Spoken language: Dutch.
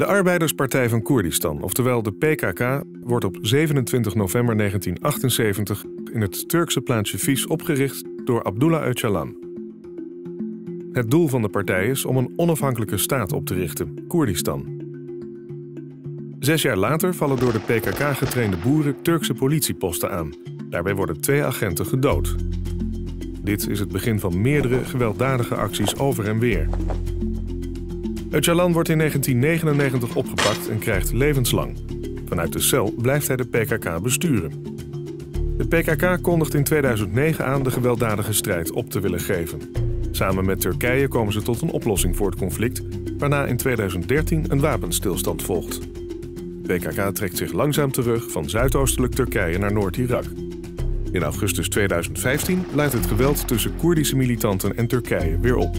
De Arbeiderspartij van Koerdistan, oftewel de PKK, wordt op 27 november 1978 in het Turkse plaatsje Fies opgericht door Abdullah Öcalan. Het doel van de partij is om een onafhankelijke staat op te richten, Koerdistan. Zes jaar later vallen door de PKK getrainde boeren Turkse politieposten aan. Daarbij worden twee agenten gedood. Dit is het begin van meerdere gewelddadige acties over en weer. Öcalan wordt in 1999 opgepakt en krijgt levenslang. Vanuit de cel blijft hij de PKK besturen. De PKK kondigt in 2009 aan de gewelddadige strijd op te willen geven. Samen met Turkije komen ze tot een oplossing voor het conflict, waarna in 2013 een wapenstilstand volgt. De PKK trekt zich langzaam terug van zuidoostelijk Turkije naar Noord-Irak. In augustus 2015 leidt het geweld tussen Koerdische militanten en Turkije weer op.